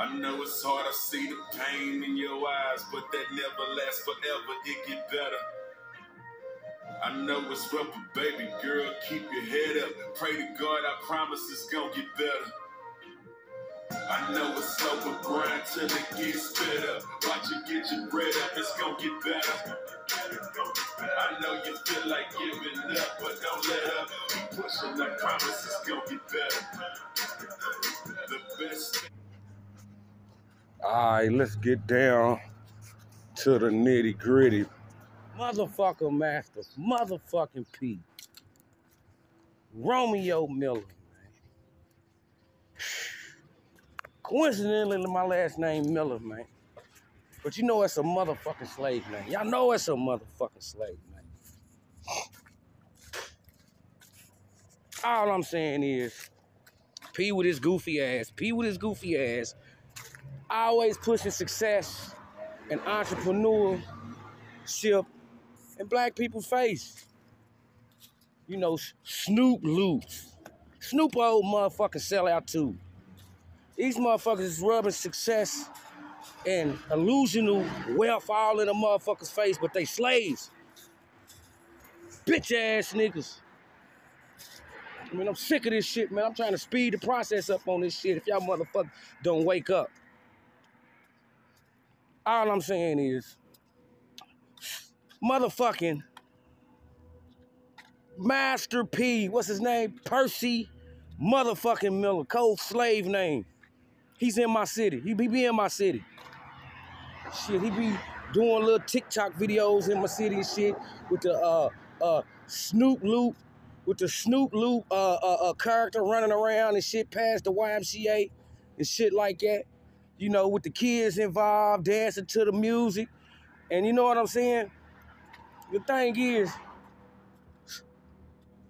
I know it's hard, I see the pain in your eyes, but that never lasts forever, it get better. I know it's rough, but baby girl, keep your head up. Pray to God, I promise it's gonna get better. I know it's slow, but grind till it gets up. Watch you get your bread up, it's gonna get better. I know you feel like giving up, but don't let up. Keep pushing, I promise it's gonna get better. All right, let's get down to the nitty gritty. Motherfucker Master, motherfucking P. Romeo Miller, man. Coincidentally, my last name Miller, man. But you know it's a motherfucking slave name. Y'all know it's a motherfucking slave name. All I'm saying is, P with his goofy ass, P with his goofy ass, always pushing success and entrepreneurship in black people's face. You know, Snoop loose. Snoop old motherfucking sellout too. These motherfuckers is rubbing success and illusional wealth all in a motherfucker's face, but they slaves. Bitch ass niggas. I mean, I'm sick of this shit, man. I'm trying to speed the process up on this shit if y'all motherfuckers don't wake up. All I'm saying is, motherfucking Master P, what's his name? Percy motherfucking Miller, cold slave name. He's in my city. He be, in my city. Shit, he be doing little TikTok videos in my city and shit with the uh uh Snoop Loop, with the Snoop Loop uh, uh, uh character running around and shit past the YMCA and shit like that. You know, with the kids involved, dancing to the music. And you know what I'm saying? The thing is,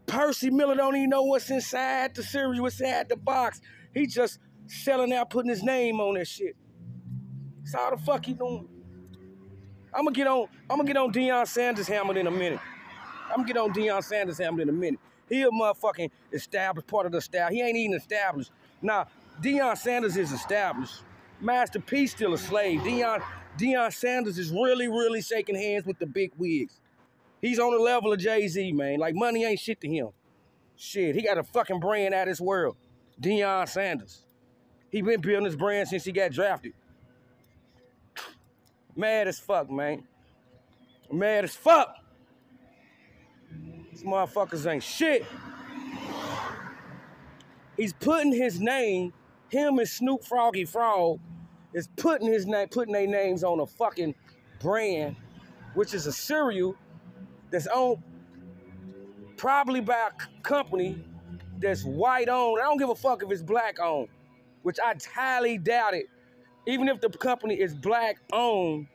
Percy Miller don't even know what's inside the cereal, what's inside the box. He just selling out, putting his name on that shit. That's all the fuck he doing. I'm gonna get on. I'm gonna get on Deion Sanders hammered in a minute. I'm gonna get on Deion Sanders hammered in a minute. He a motherfucking established part of the staff. He ain't even established. Now, Deion Sanders is established. Master P still a slave. Deion Deion Sanders is really, really shaking hands with the big wigs. He's on the level of Jay-Z, man. Like money ain't shit to him. Shit, he got a fucking brand out of this world. Deion Sanders. He been building his brand since he got drafted. Mad as fuck, man. Mad as fuck. These motherfuckers ain't shit. He's putting his name, him and Snoop Froggy Frog, is putting his name, putting their names on a fucking brand, which is a cereal that's owned probably by a company that's white owned. I don't give a fuck if it's black owned, which I highly doubt it. Even if the company is black owned,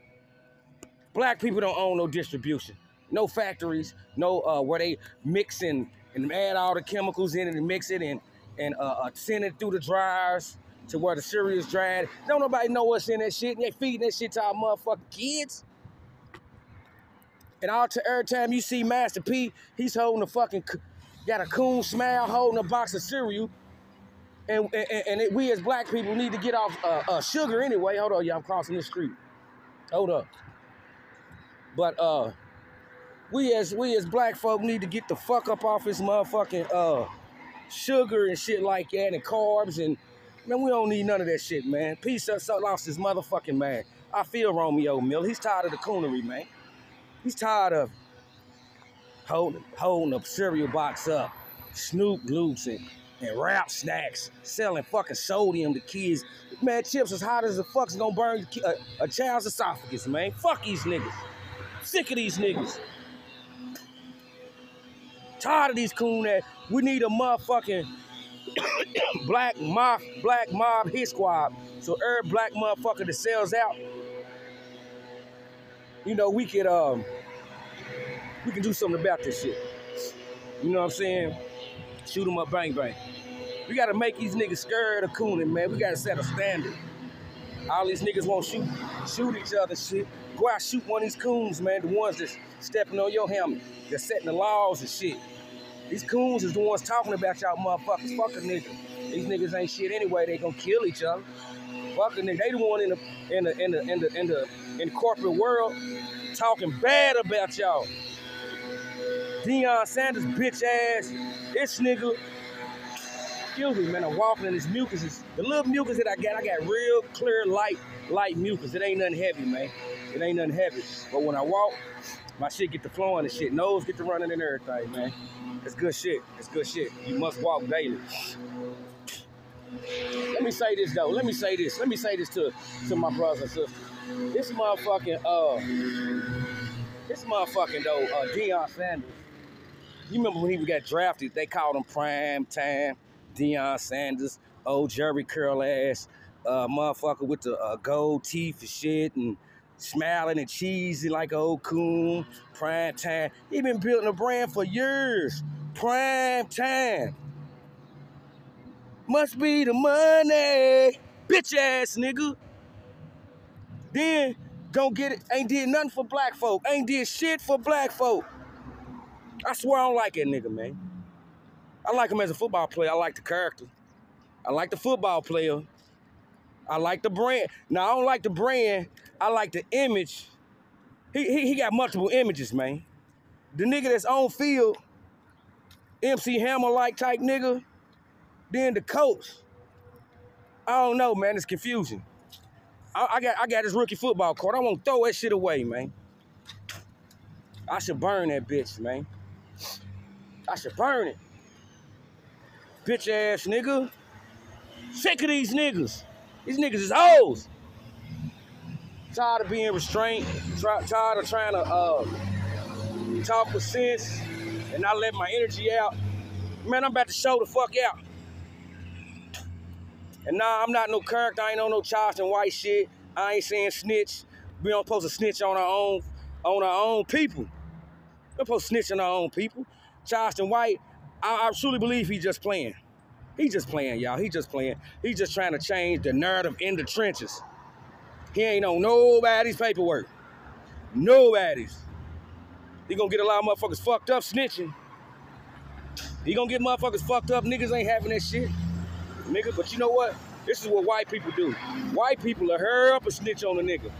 black people don't own no distribution, no factories, no uh, where they mix and, and add all the chemicals in it and mix it and and uh, uh, send it through the dryers to where the cereal's dried. Don't nobody know what's in that shit, and they feeding that shit to our motherfucking kids. And all to every time you see Master P, he's holding a fucking, got a coon smile, holding a box of cereal. And, and, and it, we as black people need to get off uh, uh, sugar anyway. Hold on, y'all, I'm crossing the street. Hold up. But uh, we as we as black folk need to get the fuck up off this motherfucking uh sugar and shit like that and carbs and man, we don't need none of that shit, man. Peace up, lost his motherfucking man. I feel Romeo Mill. He's tired of the coonery, man. He's tired of holding holding a cereal box up, Snoop Loopz and, and rap snacks, selling fucking sodium to kids. Man, chips as hot as the fuck's gonna burn a, a child's esophagus, man. Fuck these niggas. Sick of these niggas. Tired of these coon ass. We need a motherfucking black mob, black mob hit squad. So every black motherfucker that sells out, you know, we could um we can do something about this shit. You know what I'm saying? Shoot them up, bang bang. We gotta make these niggas scared of cooning, man. We gotta set a standard. All these niggas won't shoot, shoot each other, shit. Go out shoot one of these coons, man. The ones that's stepping on your helmet. They're setting the laws and shit. These coons is the ones talking about y'all motherfuckers. Fuck a nigga. These niggas ain't shit anyway. They gonna kill each other. Fuck a nigga. They the one in the in the in the in the in the in the corporate world talking bad about y'all. Deion Sanders, bitch ass, this nigga. Excuse me, man. I'm walking in this mucus. Is, the little mucus that I got, I got real clear, light, light mucus. It ain't nothing heavy, man. It ain't nothing heavy. But when I walk, my shit get to flowing and shit. Nose get to running and everything, man. It's good shit. It's good shit. You must walk daily. Let me say this though. Let me say this. Let me say this to, to my brothers and sisters. This motherfucking uh this motherfucking though, uh Deion Sanders. You remember when he got drafted, they called him prime time, Deion Sanders, old Jheri curl ass, uh motherfucker with the uh, gold teeth and shit and smiling and cheesy like an old coon, prime time. He been building a brand for years. Prime time. Must be the money. Bitch ass nigga. Then don't get it. Ain't did nothing for black folk. Ain't did shit for black folk. I swear I don't like that nigga, man. I like him as a football player. I like the character. I like the football player. I like the brand. Now I don't like the brand. I like the image. He he, he got multiple images, man. The nigga that's on field, MC Hammer like type nigga. Then the coach. I don't know, man. It's confusing. I, I got I got this rookie football card. I want to throw that shit away, man. I should burn that bitch, man. I should burn it. Bitch ass nigga. Sick of these niggas. These niggas is hoes. Tired of being restrained. Try, tired of trying to uh, talk with sense and not let my energy out. Man, I'm about to show the fuck out. And nah, I'm not no character. I ain't on no Charleston White shit. I ain't saying snitch. We don't supposed to snitch on our own on our own people. We're supposed to snitch on our own people. Charleston White, I, I truly believe he just playing. He just playing, y'all. He just playing. He just trying to change the narrative in the trenches. He ain't on nobody's paperwork. Nobody's. He gonna get a lot of motherfuckers fucked up snitching. He gonna get motherfuckers fucked up. Niggas ain't having that shit. Nigga, but you know what? This is what white people do. White people are hurry up and snitch on a nigga.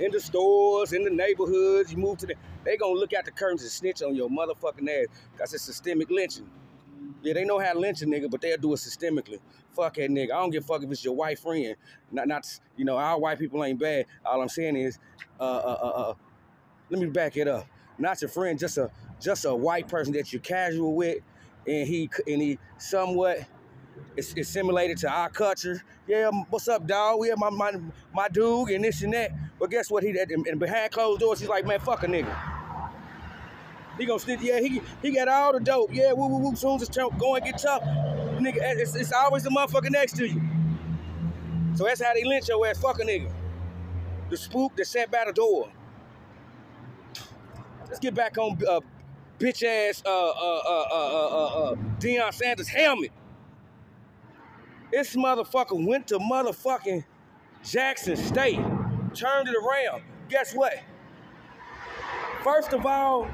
In the stores, in the neighborhoods, you move to the, they gonna look at the curtains and snitch on your motherfucking ass. Cause a systemic lynching. Yeah, they know how to lynch a nigga, but they'll do it systemically. Fuck that nigga. I don't give a fuck if it's your white friend. Not, not, you know, our white people ain't bad. All I'm saying is, uh, uh, uh, uh, let me back it up. Not your friend, just a, just a white person that you're casual with, and he, and he somewhat it's, it's to our culture. Yeah, what's up, dog? Yeah, my my my dude and this and that. But guess what? He and, behind closed doors, he's like, man, fuck a nigga. He gonna snitch. Yeah, he he got all the dope. Yeah, woo woo woo. Soon as it's go and get tough, nigga, it's, it's always the motherfucker next to you. So that's how they lynch your ass. Fuck a nigga. The spook that sat by the door. Let's get back on uh, bitch ass uh, uh, uh, uh, uh, uh, Deion Sanders helmet. This motherfucker went to motherfucking Jackson State, turned it around. Guess what? First of all,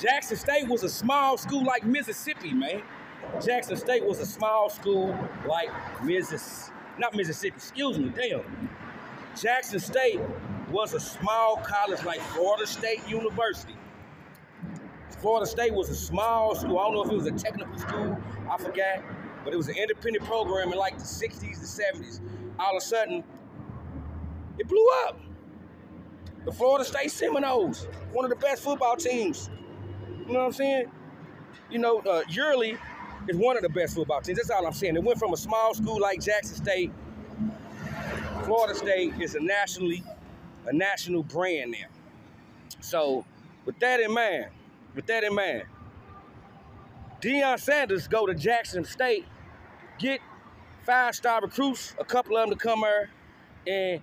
Jackson State was a small school like Mississippi, man. Jackson State was a small school like Mississippi, not Mississippi, excuse me, damn. Jackson State was a small college like Florida State University. Florida State was a small school. I don't know if it was a technical school, I forgot, but it was an independent program in like the 60s, the 70s. All of a sudden, it blew up. The Florida State Seminoles, one of the best football teams. You know what I'm saying? You know, uh, Yearly is one of the best football teams. That's all I'm saying. It went from a small school like Jackson State. Florida State is a nationally, a national brand now. So, with that in mind, with that in mind, Deion Sanders go to Jackson State, get five-star recruits, a couple of them to come here, and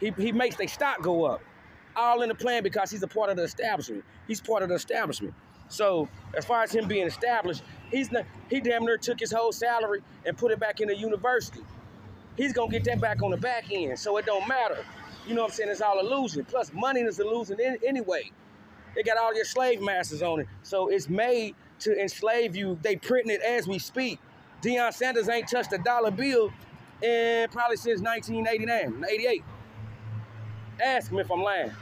he, he makes their stock go up. All in the plan because he's a part of the establishment. He's part of the establishment. So as far as him being established, he's not, he damn near took his whole salary and put it back in the university. He's gonna get that back on the back end, so it don't matter. You know what I'm saying? It's all illusion. Plus, money is illusion in, anyway. They got all your slave masters on it, so it's made to enslave you. They printing it as we speak. Deion Sanders ain't touched a dollar bill and probably since 1989, 88. Ask him if I'm lying.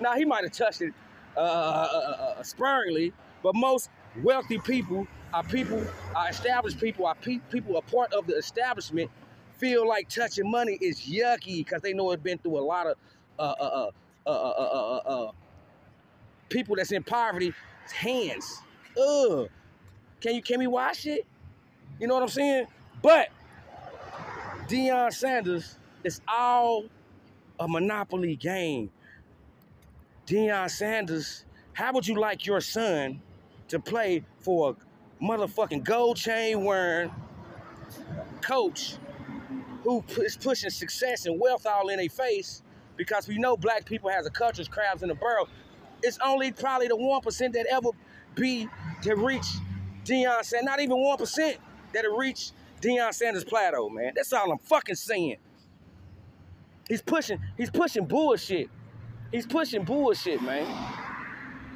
Now he might have touched it uh, uh, uh, uh, sparingly, but most wealthy people are people, are established people, are pe- people a part of the establishment feel like touching money is yucky because they know it's been through a lot of uh, uh, uh, uh, uh, uh, uh, people that's in poverty hands. Ugh. Can you can we wash it? You know what I'm saying? But Deion Sanders is all a monopoly game. Deion Sanders, how would you like your son to play for a motherfucking gold chain wearing coach who is pushing success and wealth all in their face because we know black people has a culture, crabs in the barrel. It's only probably the 1% that ever be to reach Deion Sanders, not even 1% that'll reach Deion Sanders plateau, man. That's all I'm fucking saying. He's pushing, he's pushing bullshit. He's pushing bullshit, man.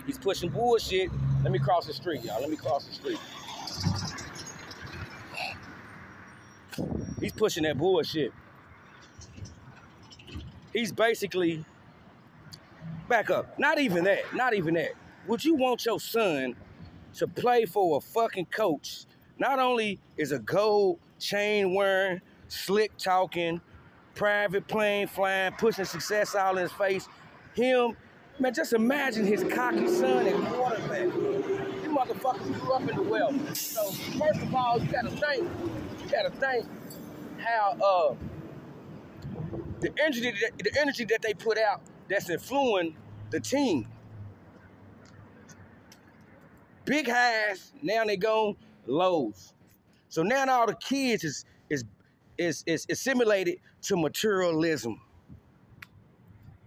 He's pushing bullshit. Let me cross the street, y'all. Let me cross the street. He's pushing that bullshit. He's basically back up. Not even that. Not even that. Would you want your son to play for a fucking coach? Not only is a gold chain wearing, slick talking, private plane flying, pushing success all in his face. Him, man, just imagine his cocky son and quarterback. These motherfuckers grew up in the wealth. So first of all, you gotta think, you gotta think how uh the energy that, the energy that they put out that's influencing the team. Big highs, now they go lows. So now all the kids is is is is assimilated to materialism.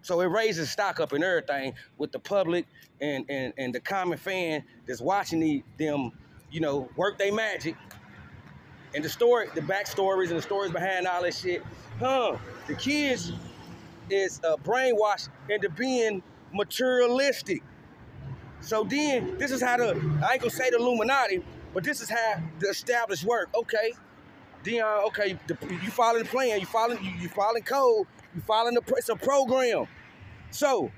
So it raises stock up and everything with the public and, and, and the common fan that's watching the, them, you know, work their magic. And the story, the backstories and the stories behind all this shit, huh? The kids is uh, brainwashed into being materialistic. So then, this is how the, I ain't gonna say the Illuminati, but this is how the established work. Okay, Deion, okay, the, you following the plan, you following, you, you following code, you following the, it's a program. So,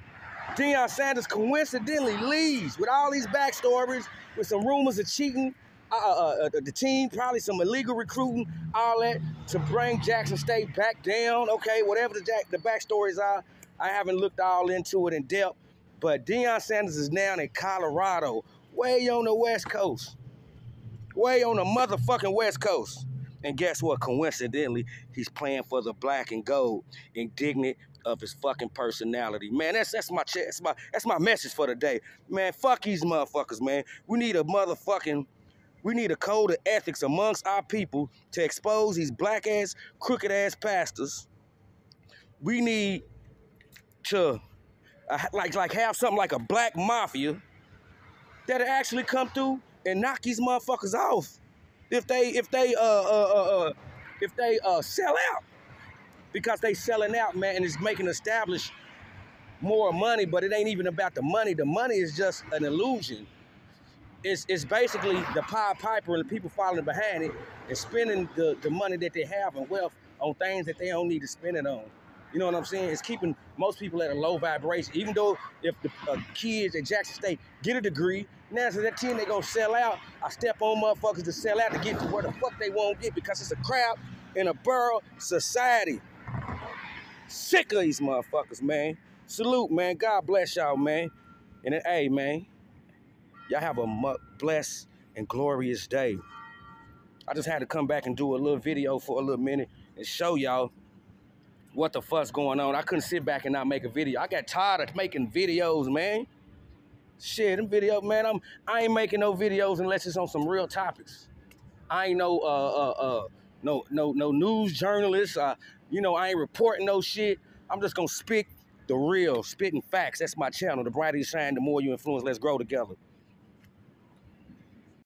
Deion Sanders coincidentally leaves with all these backstories, with some rumors of cheating, uh, uh, uh, the team, probably some illegal recruiting, all that, to bring Jackson State back down. Okay, whatever the, jack, the backstories are, I haven't looked all into it in depth. But Deion Sanders is now in Colorado, way on the West Coast. Way on the motherfucking West Coast. And guess what? Coincidentally, he's playing for the black and gold, indignant of his fucking personality. Man, that's that's my that's my that's my message for the day. Man, fuck these motherfuckers, man. We need a motherfucking we need a code of ethics amongst our people to expose these black ass, crooked ass pastors. We need to uh, like like have something like a black mafia that actually come through and knock these motherfuckers off if they if they uh uh uh, uh if they uh sell out. Because they selling out man and it's making established more money but it ain't even about the money. The money is just an illusion. It's, it's basically the Pied Piper and the people following behind it and spending the, the money that they have and wealth on things that they don't need to spend it on. You know what I'm saying? It's keeping most people at a low vibration. Even though if the uh, kids at Jackson State get a degree, now so that team they gonna sell out. I step on motherfuckers to sell out to get to where the fuck they won't get because it's a crap in a borough society. Sick of these motherfuckers, man. Salute, man. God bless y'all, man. And then, hey, man, y'all have a blessed and glorious day. I just had to come back and do a little video for a little minute and show y'all what the fuck's going on. I couldn't sit back and not make a video. I got tired of making videos, man. Shit, them video, man. I'm I ain't making no videos unless it's on some real topics. I ain't no uh uh uh no no no news journalist. Uh, you know, I ain't reporting no shit. I'm just gonna spit the real, spitting facts. That's my channel. The brighter you shine, the more you influence. Let's grow together.